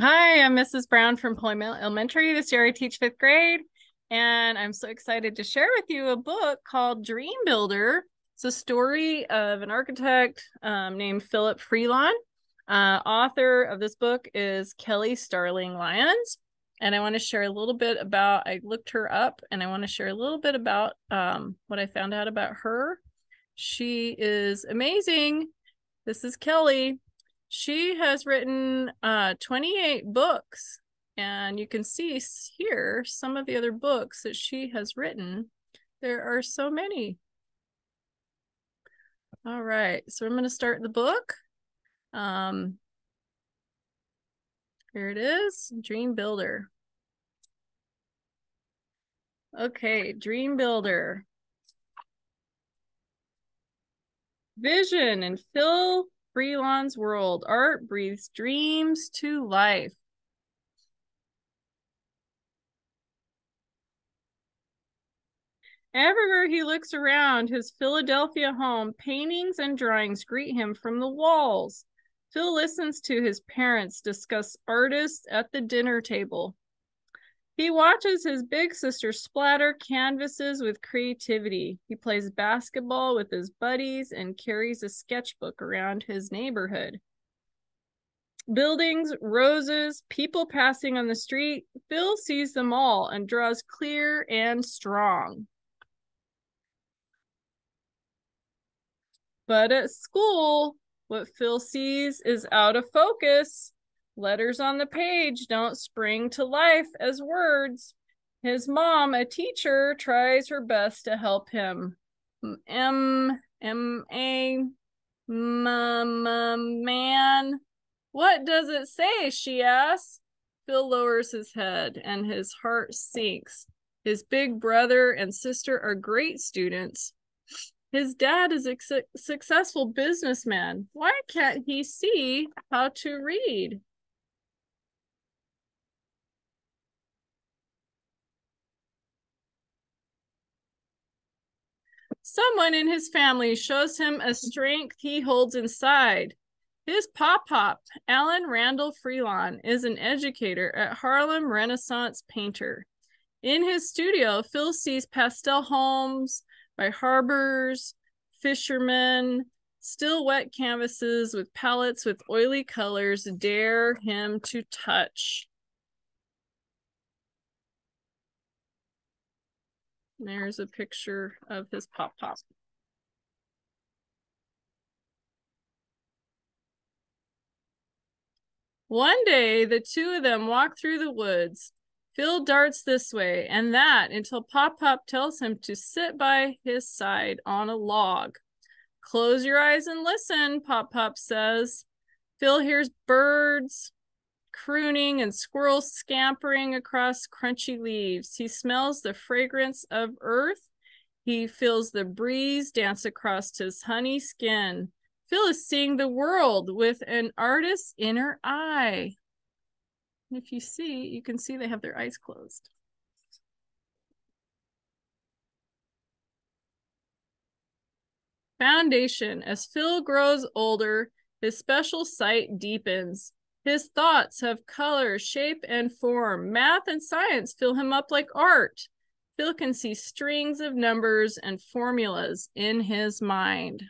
Hi, I'm Mrs. Brown from Pulliam Elementary. This year I teach fifth grade, and I'm so excited to share with you a book called Dream Builder. It's a story of an architect um, named Philip Freelon. Uh, author of this book is Kelly Starling Lyons. And I want to share a little bit about, I looked her up and I want to share a little bit about um, what I found out about her. She is amazing. This is Kelly she has written uh, 28 books and you can see here some of the other books that she has written. There are so many. All right so i'm going to start the book. Um here it is dream builder. Okay dream builder. Vision and Phil Freelon's world. Art breathes dreams to life. Everywhere he looks around his Philadelphia home, paintings and drawings greet him from the walls. Phil listens to his parents discuss artists at the dinner table. He watches his big sister splatter canvases with creativity. He plays basketball with his buddies and carries a sketchbook around his neighborhood. Buildings, roses, people passing on the street, Phil sees them all and draws clear and strong. But at school, what Phil sees is out of focus. Letters on the page don't spring to life as words. His mom, a teacher, tries her best to help him. M M A M man. What does it say? She asks. Phil lowers his head and his heart sinks. His big brother and sister are great students. His dad is a su- successful businessman. Why can't he see how to read? Someone in his family shows him a strength he holds inside. His pop pop, Allan Randall Freelon, is an educator at Harlem Renaissance Painter. In his studio, Phil sees pastel homes by harbors, fishermen, still wet canvases with palettes with oily colors dare him to touch. There's a picture of his pop pop. One day, the two of them walk through the woods. Phil darts this way and that until Pop Pop tells him to sit by his side on a log. Close your eyes and listen, Pop Pop says. Phil hears birds, crooning and squirrels scampering across crunchy leaves. He smells the fragrance of earth. He feels the breeze dance across his honey skin. Phil is seeing the world with an artist's inner eye. If you see, you can see they have their eyes closed. Foundation. As Phil grows older, his special sight deepens. His thoughts have color, shape, and form. Math and science fill him up like art. Phil can see strings of numbers and formulas in his mind.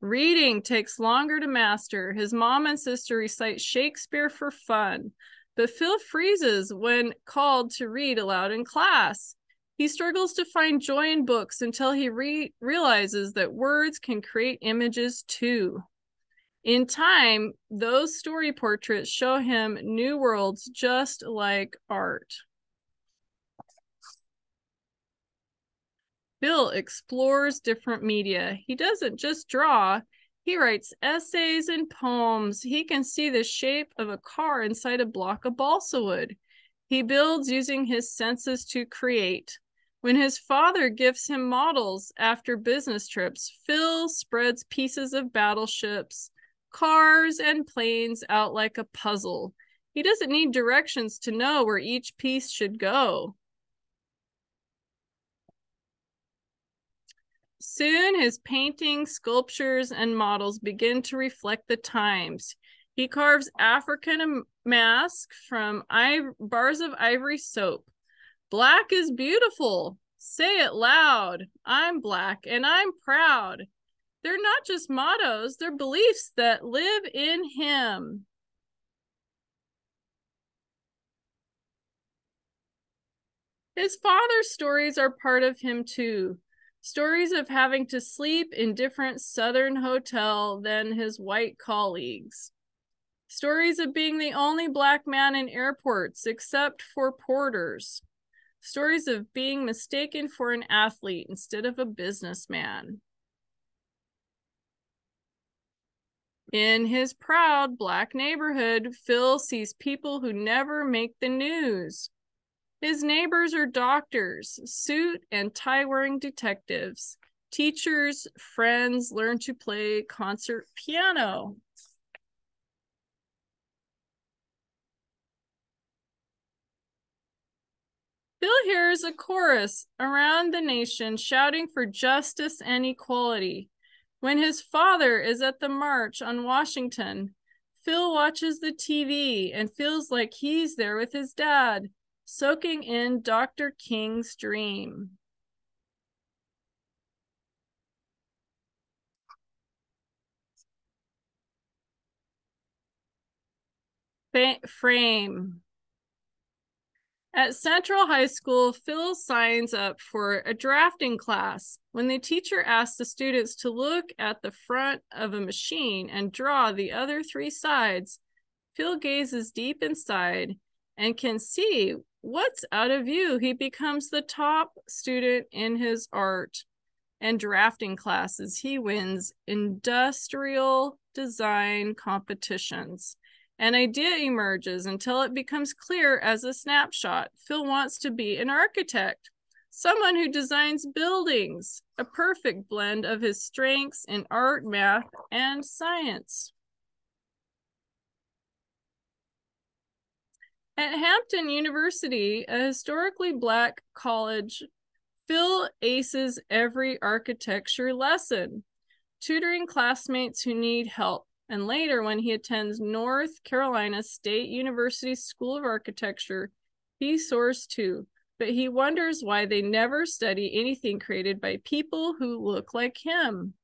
Reading takes longer to master. His mom and sister recite Shakespeare for fun, but Phil freezes when called to read aloud in class. He struggles to find joy in books until he re- realizes that words can create images too. In time, those story portraits show him new worlds just like art. Bill explores different media. He doesn't just draw, he writes essays and poems. He can see the shape of a car inside a block of balsa wood. He builds using his senses to create. When his father gives him models after business trips, Phil spreads pieces of battleships, cars and planes out like a puzzle. He doesn't need directions to know where each piece should go. Soon his paintings, sculptures, and models begin to reflect the times. He carves African masks from bars of ivory soap. Black is beautiful. Say it loud. I'm black and I'm proud. They're not just mottos, they're beliefs that live in him. His father's stories are part of him too. Stories of having to sleep in different southern hotel than his white colleagues. Stories of being the only black man in airports except for porters. Stories of being mistaken for an athlete instead of a businessman. In his proud black neighborhood, Phil sees people who never make the news. His neighbors are doctors, suit and tie wearing detectives. Teachers, friends learn to play concert piano. Phil hears a chorus around the nation shouting for justice and equality. When his father is at the march on Washington, Phil watches the TV and feels like he's there with his dad, soaking in Dr. King's dream. frame. At Central High School, Phil signs up for a drafting class. When the teacher asks the students to look at the front of a machine and draw the other three sides, Phil gazes deep inside and can see what's out of view. He becomes the top student in his art and drafting classes. He wins industrial design competitions. An idea emerges until it becomes clear as a snapshot. Phil wants to be an architect, someone who designs buildings, a perfect blend of his strengths in art, math, and science. At Hampton University, a historically black college, Phil aces every architecture lesson, tutoring classmates who need help and later, when he attends North Carolina State University School of Architecture, he soars too. But he wonders why they never study anything created by people who look like him.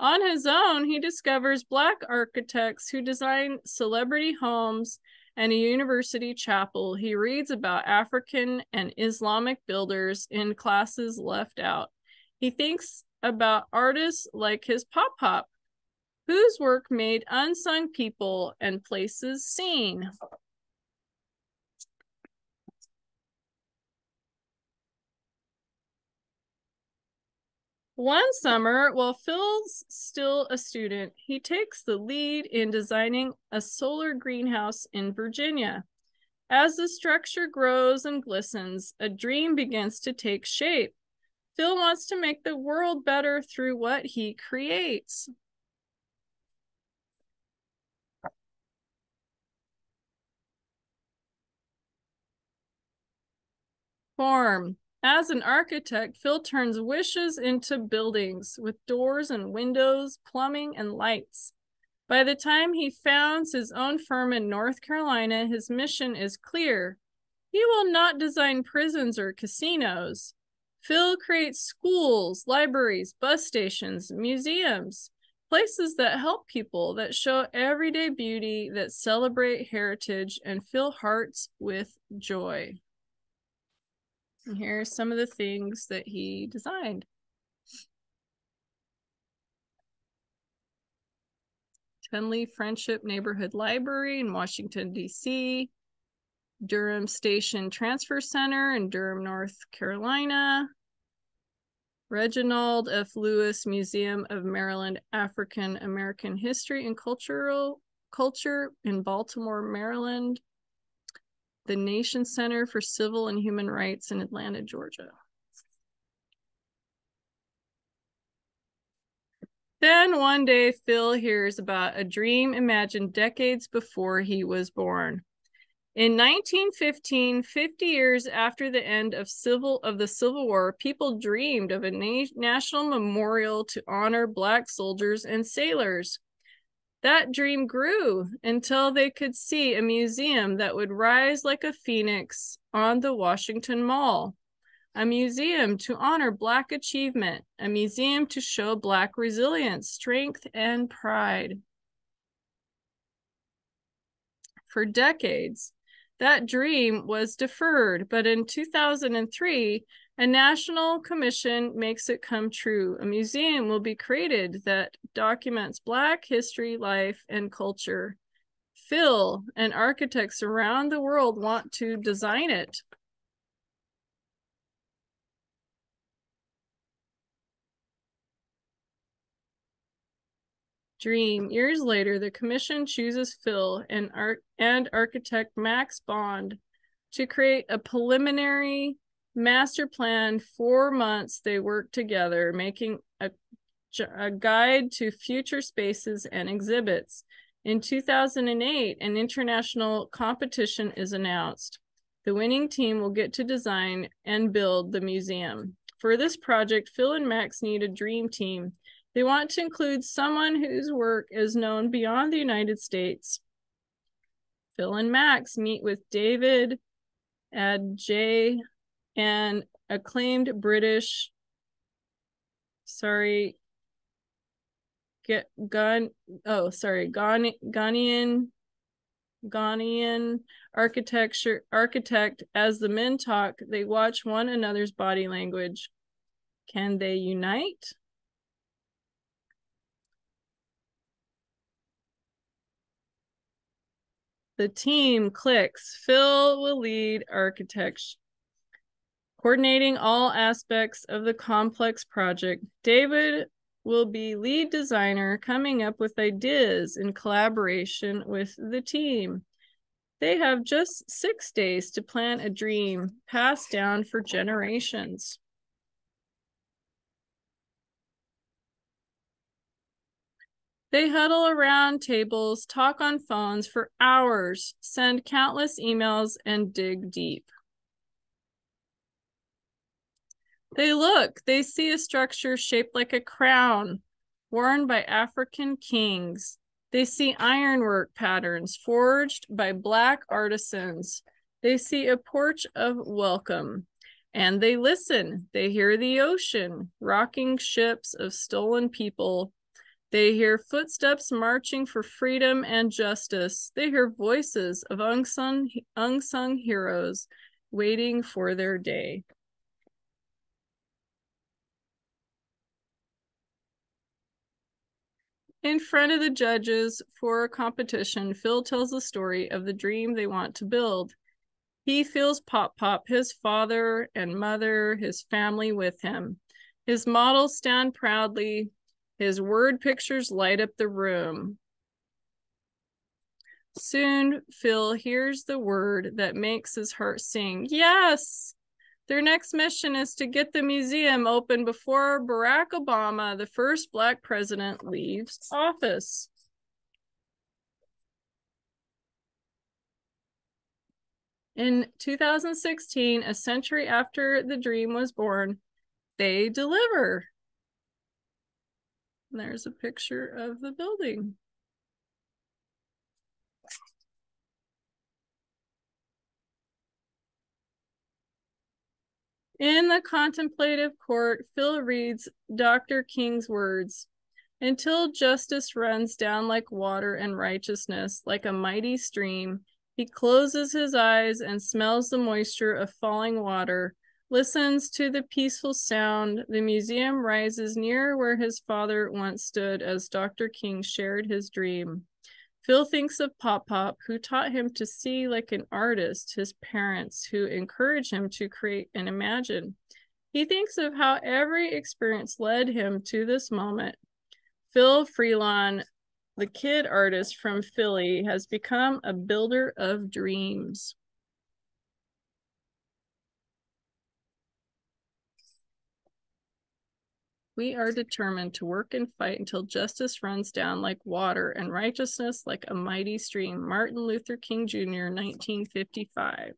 On his own, he discovers Black architects who design celebrity homes and a university chapel. He reads about African and Islamic builders in classes left out. He thinks about artists like his Pop Pop, whose work made unsung people and places seen. One summer, while Phil's still a student, he takes the lead in designing a solar greenhouse in Virginia. As the structure grows and glistens, a dream begins to take shape. Phil wants to make the world better through what he creates. Form. As an architect, Phil turns wishes into buildings with doors and windows, plumbing, and lights. By the time he founds his own firm in North Carolina, his mission is clear. He will not design prisons or casinos. Phil creates schools, libraries, bus stations, museums, places that help people, that show everyday beauty, that celebrate heritage, and fill hearts with joy. And are some of the things that he designed. Tenley Friendship Neighborhood Library in Washington, D.C., Durham Station Transfer Center in Durham, North Carolina. Reginald F. Lewis Museum of Maryland African American History and Cultural Culture in Baltimore, Maryland. The Nation Center for Civil and Human Rights in Atlanta, Georgia. Then one day, Phil hears about a dream imagined decades before he was born. In 1915, 50 years after the end of civil of the Civil War, people dreamed of a na- national memorial to honor black soldiers and sailors. That dream grew until they could see a museum that would rise like a phoenix on the Washington Mall. A museum to honor Black achievement, a museum to show Black resilience, strength, and pride. For decades, that dream was deferred, but in 2003, a national commission makes it come true. A museum will be created that documents Black history, life, and culture. Phil and architects around the world want to design it. Dream. Years later, the commission chooses Phil and, and architect Max Bond to create a preliminary master plan. Four months they work together, making a, a guide to future spaces and exhibits. In 2008, an international competition is announced. The winning team will get to design and build the museum. For this project, Phil and Max need a dream team they want to include someone whose work is known beyond the United States. Phil and Max meet with David Adjaye an acclaimed British, sorry, get Gun, oh, sorry, Ghana, Ghanaian, Ghanaian architecture architect. As the men talk, they watch one another's body language. Can they unite? The team clicks. Phil will lead architecture, coordinating all aspects of the complex project. David will be lead designer, coming up with ideas in collaboration with the team. They have just six days to plan a dream passed down for generations. They huddle around tables, talk on phones for hours, send countless emails, and dig deep. They look, they see a structure shaped like a crown worn by African kings. They see ironwork patterns forged by Black artisans. They see a porch of welcome. And they listen. They hear the ocean, rocking ships of stolen people they hear footsteps marching for freedom and justice. They hear voices of unsung, unsung heroes waiting for their day. In front of the judges for a competition, Phil tells the story of the dream they want to build. He feels Pop Pop, his father and mother, his family with him. His models stand proudly, his word pictures light up the room. Soon, Phil hears the word that makes his heart sing. Yes! Their next mission is to get the museum open before Barack Obama, the first Black president, leaves office. In 2016, a century after the dream was born, they deliver. There's a picture of the building. In the contemplative court, Phil reads Dr. King's words Until justice runs down like water and righteousness, like a mighty stream, he closes his eyes and smells the moisture of falling water listens to the peaceful sound. The museum rises near where his father once stood as Dr. King shared his dream. Phil thinks of Pop Pop, who taught him to see like an artist, his parents, who encourage him to create and imagine. He thinks of how every experience led him to this moment. Phil Freelon, the kid artist from Philly, has become a builder of dreams. We are determined to work and fight until justice runs down like water and righteousness like a mighty stream. Martin Luther King Jr., 1955.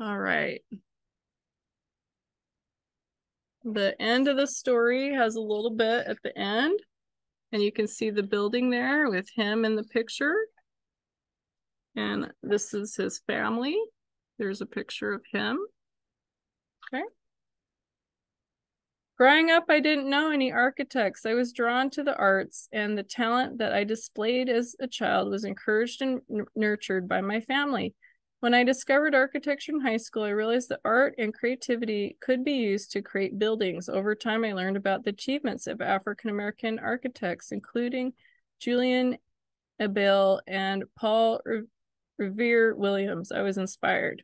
All right. the end of the story has a little bit at the end. And you can see the building there with him in the picture. And this is his family. There's a picture of him. Okay. Growing up, I didn't know any architects. I was drawn to the arts, and the talent that I displayed as a child was encouraged and nurtured by my family. When I discovered architecture in high school, I realized that art and creativity could be used to create buildings. Over time, I learned about the achievements of African American architects, including Julian Abele and Paul Revere Williams. I was inspired.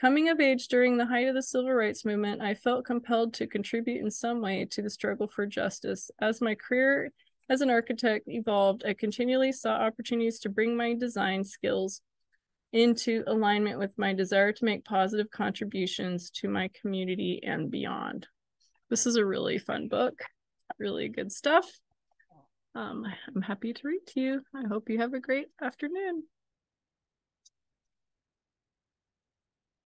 Coming of age during the height of the civil rights movement, I felt compelled to contribute in some way to the struggle for justice. As my career as an architect evolved, I continually saw opportunities to bring my design skills into alignment with my desire to make positive contributions to my community and beyond. This is a really fun book, really good stuff. Um, I'm happy to read to you. I hope you have a great afternoon.